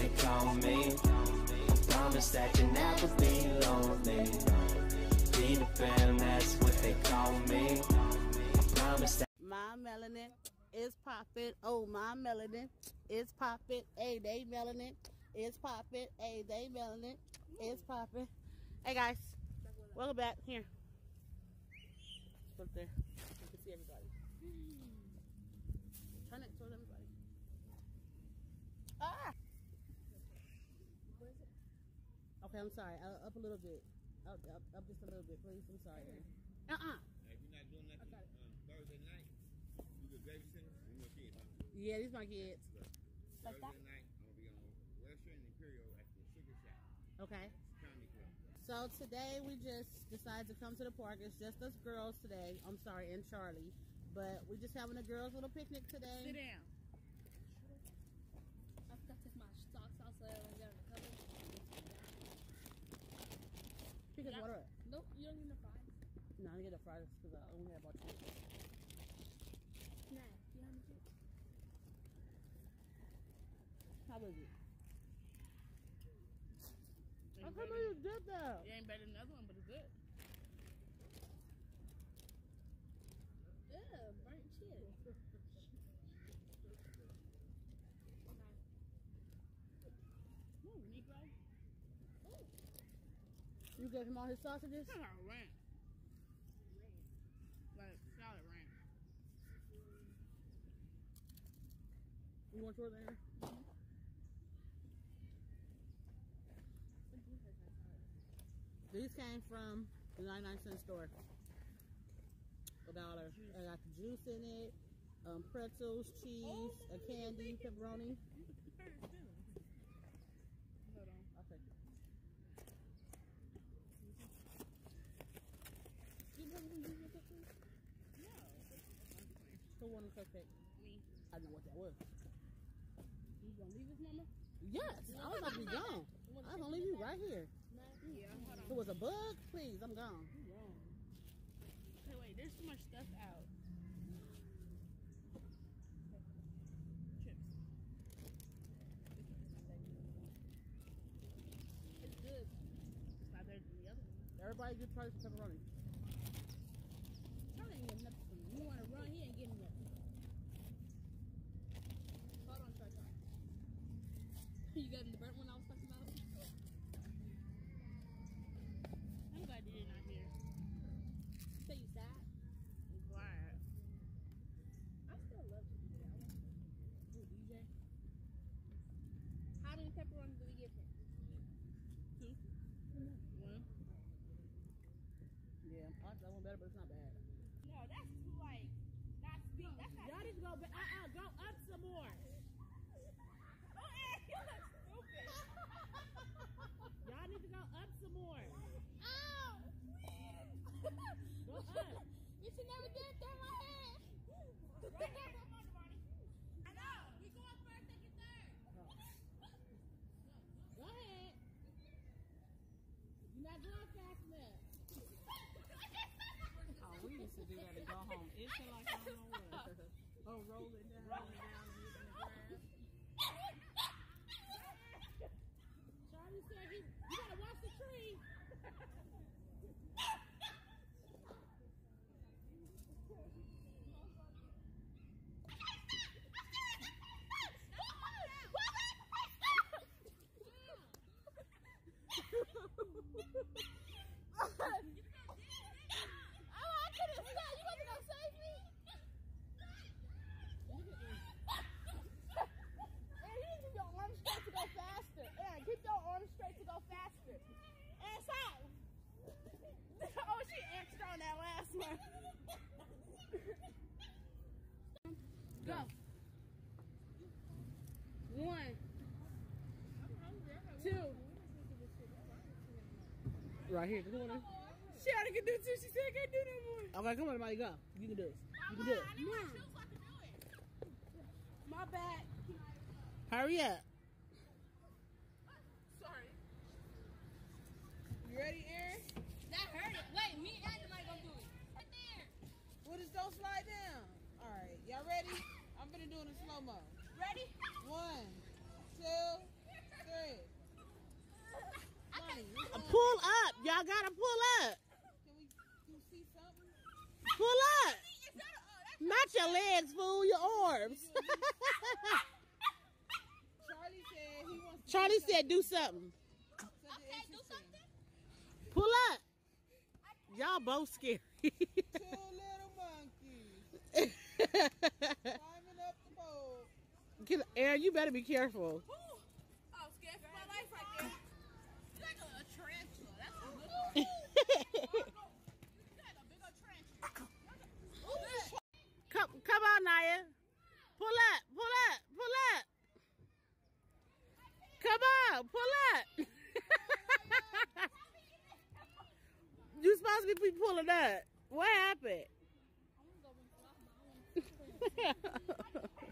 they call me. Promise that you'll never be lonely. Peter Pan, that's what they call me. Promise that. My melanin is popping. Oh, my melanin is popping. Hey, they melanin is popping. Hey, they melanin is popping. Hey, guys. Welcome back. Here. Put there. You can see everybody. Turn it towards everybody. Ah! Okay, I'm sorry. Uh, up a little bit. Up, up, up just a little bit, please. I'm sorry. Uh-uh. Hey, if you're not doing nothing got um, Thursday night, you the babysitting and your kids. Huh? Yeah, these my kids. Like Thursday that? night, I'm gonna be on Western and Imperial at the Sugar Shack, Okay. So today we just decided to come to the park. It's just us girls today. I'm sorry, and Charlie. But we're just having a girls' little picnic today. Sit today. down. I forgot to take my socks off so I don't get in the cover. Pick his Yeah. water up. Nope, you don't need no fries. No, I didn't get the fries because I only have about two. Nah, you don't need it. How was it? How Ain't come better- you did that? It ain't better than the other one, but it's good. Ew, burnt chips. Ooh, Negro. Ooh, You gave him all his sausages? kind of You want yours there? These came from the 99 cent store. A dollar. I got the juice in it, um, pretzels, cheese, a candy, pepperoni. Hold on. I'll take it. You want to use your cookies? No. Who wanted a cupcake? Me. I didn't know what that was. You gonna leave this, mama? Yes, I was about to be gone. I was gonna leave you right here. Yeah, If it was a bug, please, I'm gone. You wrong. Okay, wait, there's too much stuff out. Chips. It's good. It's not better than the other one. Everybody get try some pepperoni. Charlie ain't getting nothing from me. You want to run? He ain't getting nothing. Hold on, Charlie. You got the burnt one I was talking about? I'm glad you did not hear. Say you sad? I'm glad. I still love you. Ooh, DJ. How many pepperonis do we give him? Two. One. Yeah, I like that one better, but it's not bad. No, that's too like that's big. That's not. Y'all need to go back. Uh-uh, go up some more. Oh, you look stupid. Y'all need to go up some more. Oh, Ow! Go up. you should never that in my head. Right here, come on, Barney. I know. We go up first, second, third. Go ahead. You're not going fast enough. Oh, we used to do that like I don't know what. Oh, roll it down, roll it down, and the grass. Charlie said he, you gotta watch the tree. Oh, I couldn't stop. You wasn't gonna save me? Aaron, you need to keep your arms straight to go faster. Aaron, keep your arms straight to go faster. Aaron, stop. oh, she extra on that last one. Go. One. Two. Right here. Come on. in. She already can do two. She said I can't do no more. Okay, come on, everybody, go. You can do this. You can do it. Mom. My bad. Hurry up. Sorry. You ready, Aaron? That hurt it. Wait, me and Adam gonna do it. Right there. Well, just don't slide down. All right, y'all ready? I'm gonna do it in slow mo. Ready? One, two, Y'all gotta pull up. Can we do see something? Pull up. Is oh, Not your legs, fool. Your arms. Charlie said he wants Charlie see said do something. something okay. Do something. Pull up. Y'all both scary. Two little monkeys climbing up the pole. Aaron, you better be careful. Woo. I was scared for my life right there. You're like a, a tarantula. That's a good one. You're like a big old tarantula. Ooh. come, come on, Naya. Pull up, pull up, pull up. Come on, pull up. To be pulling up. What happened?